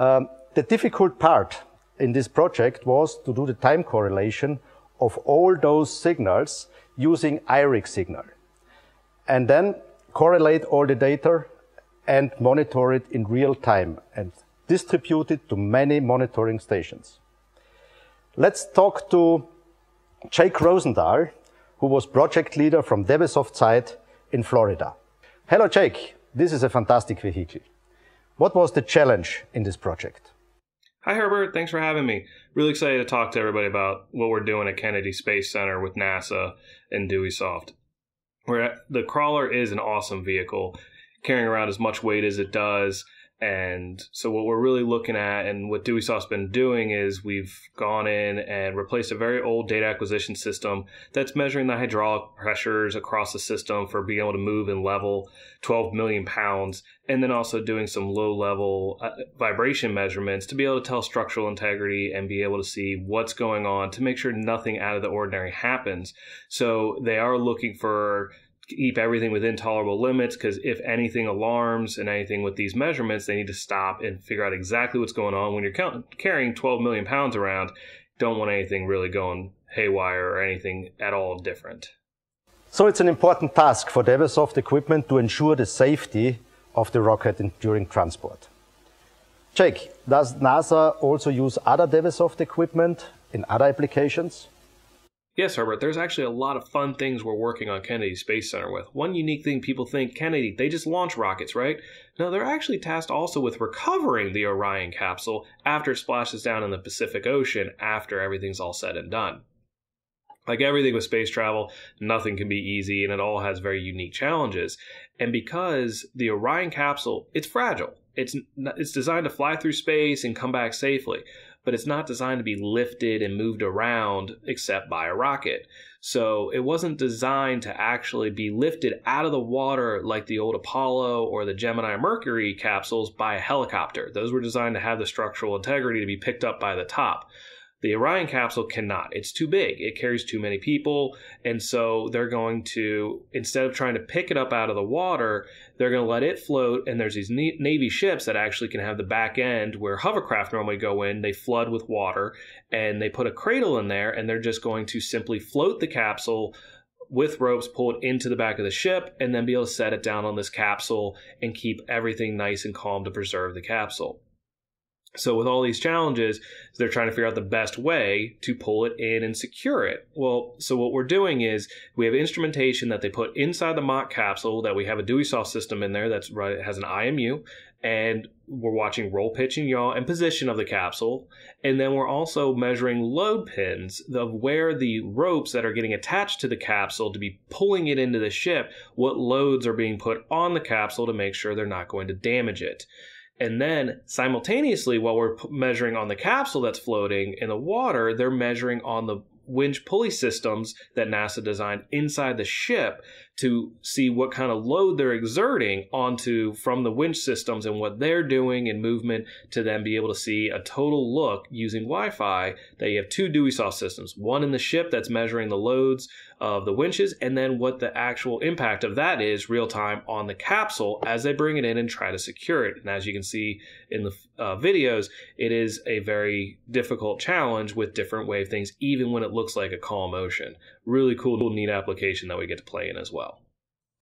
Um, the difficult part in this project was to do the time correlation of all those signals using IRIG signal. And then correlate all the data and monitor it in real time and distribute it to many monitoring stations. Let's talk to Jake Rosendahl, who was project leader from Dewesoft side in Florida. Hello, Jake. This is a fantastic vehicle. What was the challenge in this project? Hi, Herbert. Thanks for having me. Really excited to talk to everybody about what we're doing at Kennedy Space Center with NASA and Dewesoft. Where the crawler is an awesome vehicle, carrying around as much weight as it does, and so what we're really looking at and what Dewesoft's been doing is we've gone in and replaced a very old data acquisition system that's measuring the hydraulic pressures across the system for being able to move and level 12 million pounds and then also doing some low level uh, vibration measurements to be able to tell structural integrity and be able to see what's going on to make sure nothing out of the ordinary happens. So they are looking for keep everything within tolerable limits because if anything alarms and anything with these measurements, they need to stop and figure out exactly what's going on. When you're count- carrying 12 million pounds around, don't want anything really going haywire or anything at all different. So it's an important task for Dewesoft equipment to ensure the safety of the rocket during transport. Jake, does NASA also use other Dewesoft equipment in other applications? Yes, Herbert, there's actually a lot of fun things we're working on Kennedy Space Center with. One unique thing people think Kennedy, they just launch rockets, right? No, they're actually tasked also with recovering the Orion capsule after it splashes down in the Pacific Ocean after everything's all said and done. Like everything with space travel, nothing can be easy and it all has very unique challenges. And because the Orion capsule, it's fragile. It's it's designed to fly through space and come back safely but it's not designed to be lifted and moved around except by a rocket. So it wasn't designed to actually be lifted out of the water like the old Apollo or the Gemini Mercury capsules by a helicopter. Those were designed to have the structural integrity to be picked up by the top. The Orion capsule cannot. It's too big. It carries too many people. And so they're going to, instead of trying to pick it up out of the water, they're going to let it float. And there's these Navy ships that actually can have the back end where hovercraft normally go in. They flood with water and they put a cradle in there and they're just going to simply float the capsule with ropes pulled into the back of the ship and then be able to set it down on this capsule and keep everything nice and calm to preserve the capsule. So with all these challenges, they're trying to figure out the best way to pull it in and secure it. Well, so what we're doing is we have instrumentation that they put inside the mock capsule that we have a Dewesoft system in there that's right it has an IMU and we're watching roll pitch and yaw and position of the capsule and then we're also measuring load pins of where the ropes that are getting attached to the capsule to be pulling it into the ship what loads are being put on the capsule to make sure they're not going to damage it and then simultaneously, while we're measuring on the capsule that's floating in the water, they're measuring on the winch pulley systems that NASA designed inside the ship to see what kind of load they're exerting onto from the winch systems and what they're doing in movement to then be able to see a total look using Wi-Fi that you have two Dewey Dewesoft systems, one in the ship that's measuring the loads of the winches and then what the actual impact of that is real time on the capsule as they bring it in and try to secure it. And as you can see in the uh, videos, it is a very difficult challenge with different wave things, even when it looks like a calm ocean. Really cool, neat application that we get to play in as well.